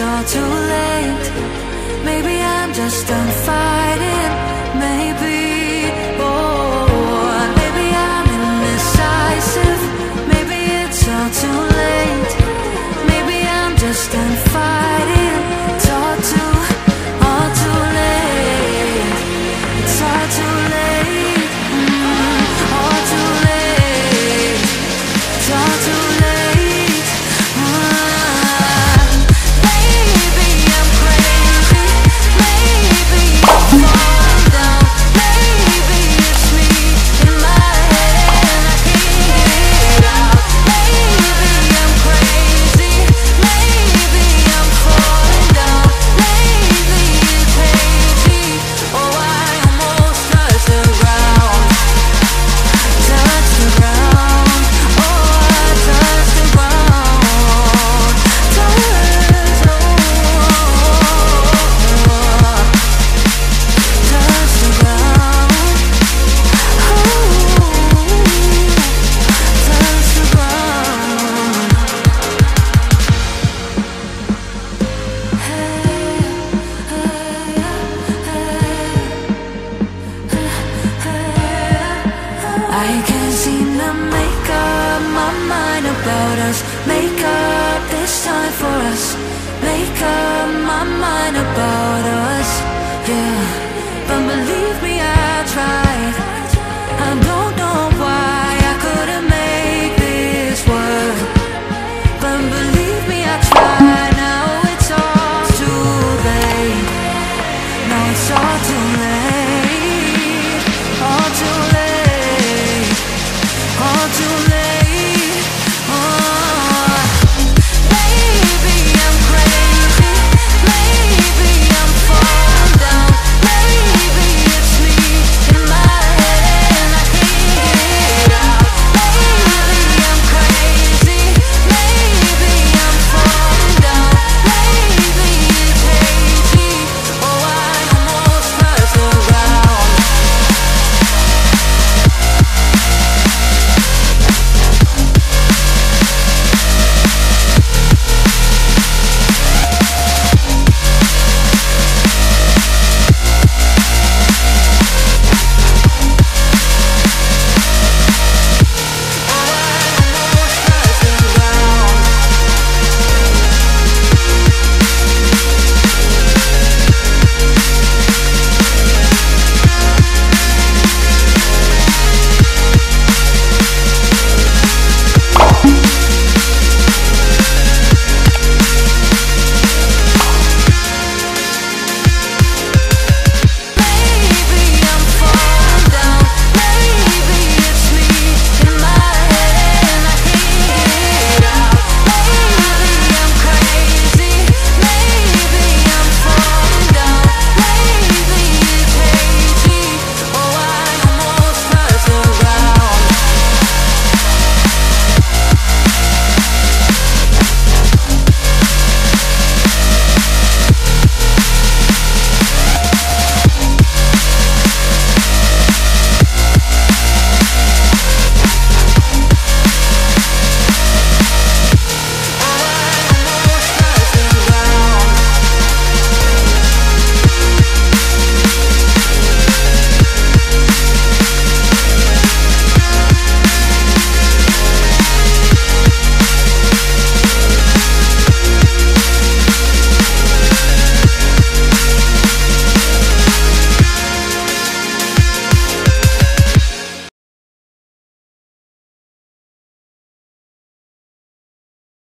all too late. Maybe I'm just done fighting. us Make up this time for us. Make up my mind about us.